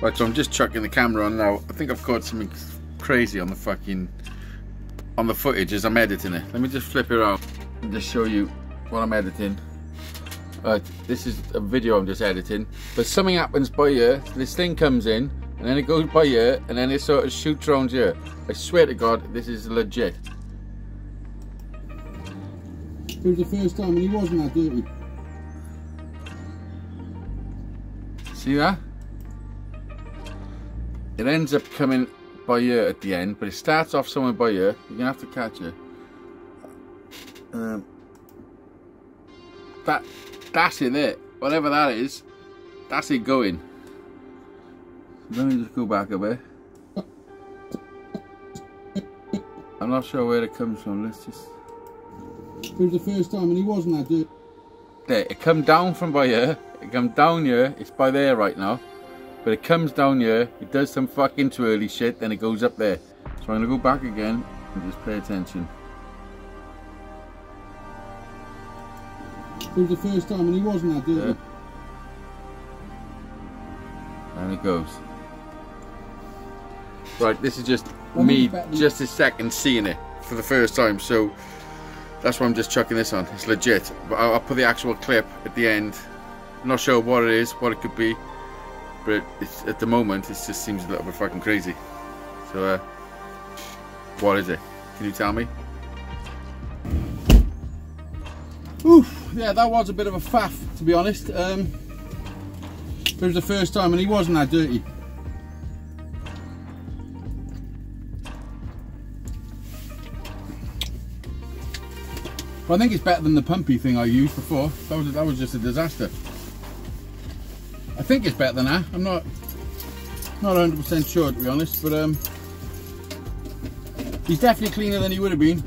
Right, so I'm just chucking the camera on now. I think I've caught something crazy on the fucking on the footage as I'm editing it. Let me just flip it around and just show you what I'm editing. Right, this is a video I'm just editing. But something happens by here. This thing comes in and then it goes by here and then it sort of shoots around here. I swear to God, this is legit. It was the first time and he wasn't that dirty. See that? It ends up coming by here at the end, but it starts off somewhere by here. You're gonna have to catch it. Um, that that's it there. Whatever that is, that's it going. Let me just go back a bit. I'm not sure where it comes from. Let's just. It was the first time and he wasn't that dirty. There, it come down from by here. It come down here. It's by there right now. But it comes down here. It does some fucking twirly shit. Then it goes up there. So I'm gonna go back again and just pay attention. It was the first time and he wasn't that dirty. Yeah. And it goes. Right, this is just Well, me just a second seeing it for the first time. So that's why I'm just chucking this on. It's legit. But I'll, I'll put the actual clip at the end. I'm not sure what it is, what it could be. But at the moment, it just seems a little bit fucking crazy. So, uh, what is it? Can you tell me? Oof, yeah, that was a bit of a faff, to be honest. Um, it was the first time and he wasn't that dirty. I think it's better than the pumpy thing I used before. That was that was just a disaster. I think it's better than that. I'm not not 100% sure to be honest, but um, he's definitely cleaner than he would have been.